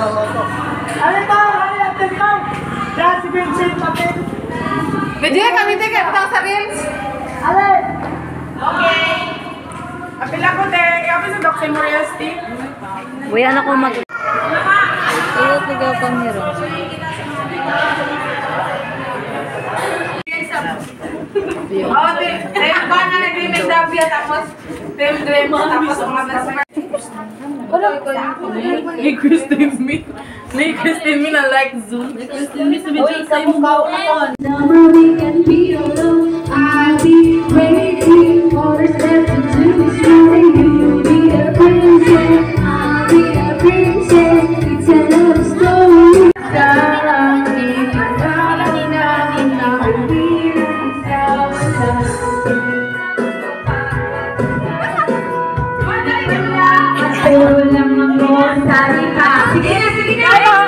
Ano to? Ano yung atin mo? Diyan si Vincent Papel. Medyo kami tayo kayo sa reels. Alin? Okay. Apila ko te, kami sa Doc Memorial Stick. Uy, ano ko mag... Uyot na gaw pang hero. Oo, te, te, ba na nag-remake Davia tapos Tem Dream tapos mga best friend. Ni Christine Smith. Ni Christine Mina like Zoom. Ni Christine Smith to be just saying move on. Be a to be. You Panginoon sa ating Sige, sige, sige!